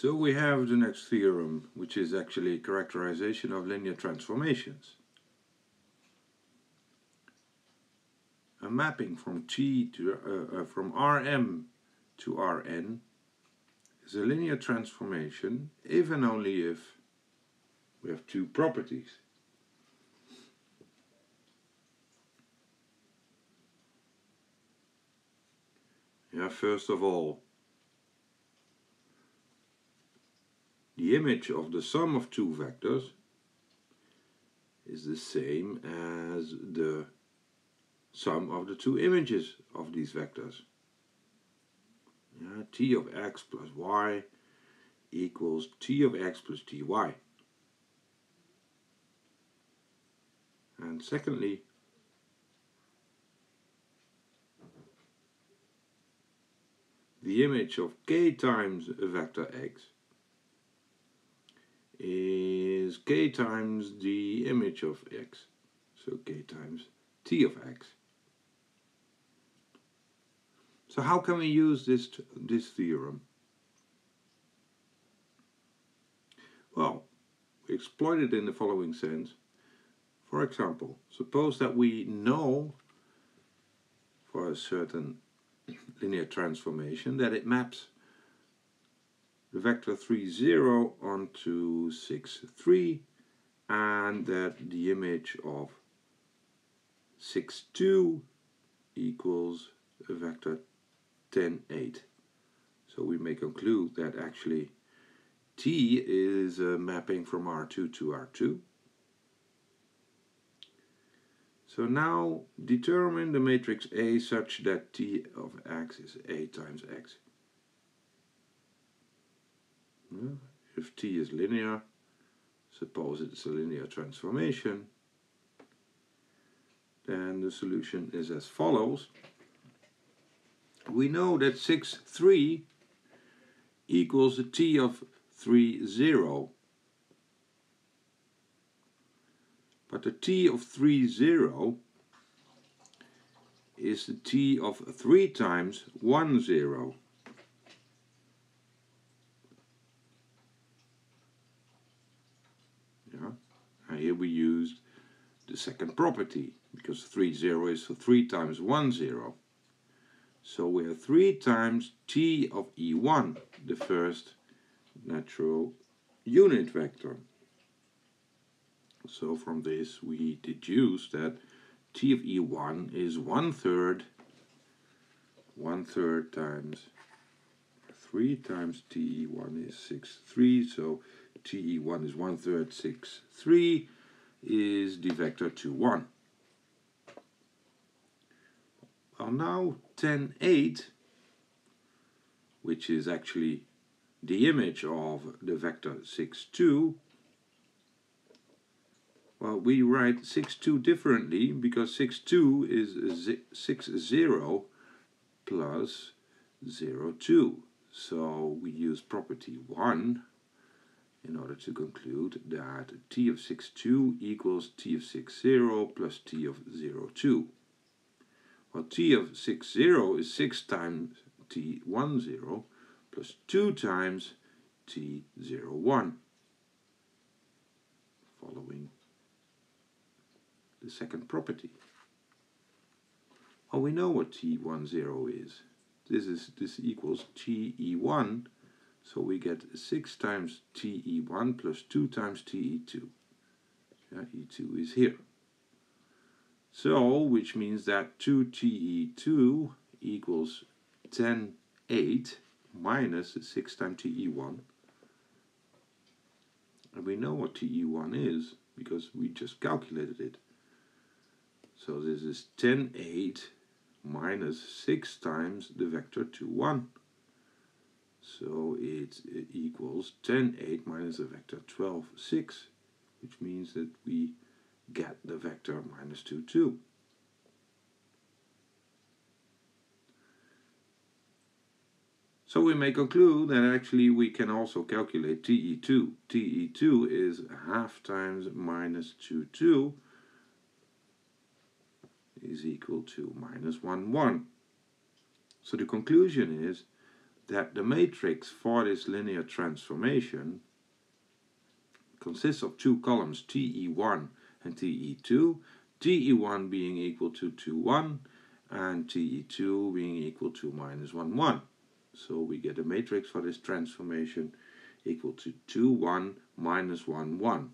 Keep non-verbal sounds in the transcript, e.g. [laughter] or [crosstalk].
So we have the next theorem, which is actually characterization of linear transformations. A mapping from T to uh, uh, from Rm to Rn is a linear transformation if and only if we have two properties. Yeah, first of all, the image of the sum of two vectors is the same as the sum of the two images of these vectors. Yeah, t of x plus y equals t of x plus ty. And secondly, the image of k times a vector x is k times the image of x. So k times t of x. So how can we use this, this theorem? Well, we exploit it in the following sense. For example, suppose that we know for a certain [coughs] linear transformation that it maps the vector 3, 0 onto 6, 3 and that the image of 6, 2 equals a vector 10, 8. So we may conclude that actually T is a mapping from R2 to R2. So now determine the matrix A such that T of x is A times x. If T is linear, suppose it's a linear transformation, then the solution is as follows. We know that 6, 3 equals the t of 3, 0. But the T of 3, 0 is the T of 3 times 1, 0. And here we used the second property because 3 0 is 3 times 1 0. So we have 3 times t of e1, the first natural unit vector. So from this we deduce that t of e1 is one third, one third times 3 times te1 is 6, 3, so te1 is 1 third 6, 3 is the vector 2, 1. Well now 10, 8, which is actually the image of the vector 6, 2, well, we write 6, 2 differently because 6, 2 is 6, 0 plus 0, 2. So we use property 1 in order to conclude that t of 6, 2 equals t of 6, 0 plus t of 0, 2. Well, t of 6, 0 is 6 times t 1, 0 plus 2 times t 0, 1. Following the second property. Well, we know what t1, 0 is. This is this equals te1 so we get 6 times TE1 plus 2 times TE2. Yeah, E2 is here. So, which means that 2TE2 equals 10, 8 minus 6 times TE1. And we know what TE1 is because we just calculated it. So this is 10, 8 minus 6 times the vector 2, 1. So it, it equals 10, 8 minus the vector 12, 6, which means that we get the vector minus 2, 2. So we may conclude that actually we can also calculate TE2. TE2 is half times minus 2, 2 is equal to minus 1, 1. So the conclusion is that the matrix for this linear transformation consists of two columns TE1 and TE2, TE1 being equal to 2, 1 and TE2 being equal to minus 1, 1. So we get a matrix for this transformation equal to 2, 1, minus 1, 1.